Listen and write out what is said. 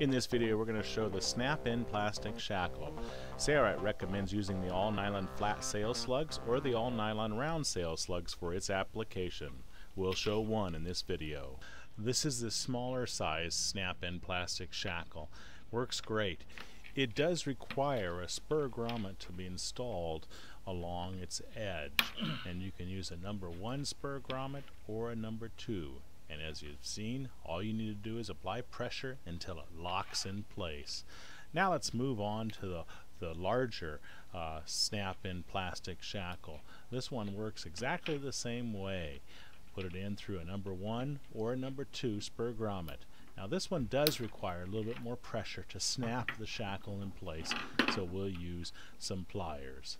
In this video we're going to show the snap-in plastic shackle. Sailrite recommends using the all-nylon flat sail slugs or the all-nylon round sail slugs for its application. We'll show one in this video. This is the smaller size snap-in plastic shackle. Works great. It does require a spur grommet to be installed along its edge and you can use a number one spur grommet or a number two and as you've seen all you need to do is apply pressure until it locks in place. Now let's move on to the, the larger uh, snap-in plastic shackle. This one works exactly the same way. Put it in through a number one or a number two spur grommet. Now this one does require a little bit more pressure to snap the shackle in place, so we'll use some pliers.